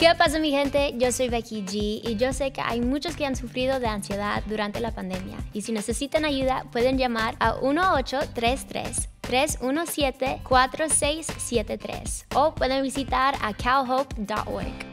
¿Qué pasa mi gente? Yo soy Becky G y yo sé que hay muchos que han sufrido de ansiedad durante la pandemia y si necesitan ayuda pueden llamar a 1833 317 4673 o pueden visitar a calhope.org.